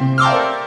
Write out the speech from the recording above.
Música